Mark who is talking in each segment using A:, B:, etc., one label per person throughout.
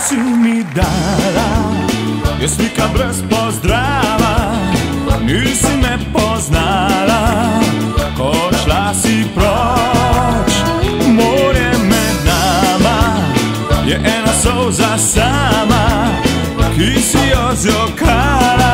A: si mi dala. Je slika brez pozdrava Nisi me poznala. Ko šla si proč Morje med nama. Je ena solza sama Ki si jo zjokala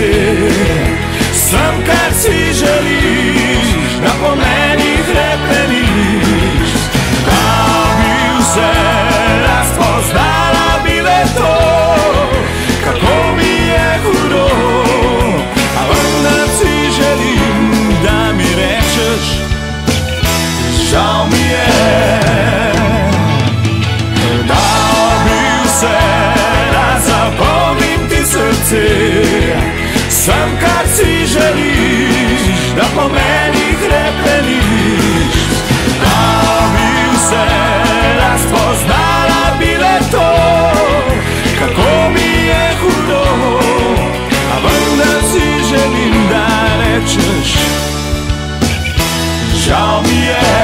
A: srce Sem kar si želiš, da po meni hrepeniš Dal bil se, da spoznala bi le to Kako mi je hudo, a vendar si želim, da mi rečeš Žal mi je. Dal bil se, da zapolnim ti srce Sem kar si želiš, da po meni krepeniš Da bi vse razpoznala bi le to Kako mi je hudo. A vendar si želim, da rečeš Žal mi je.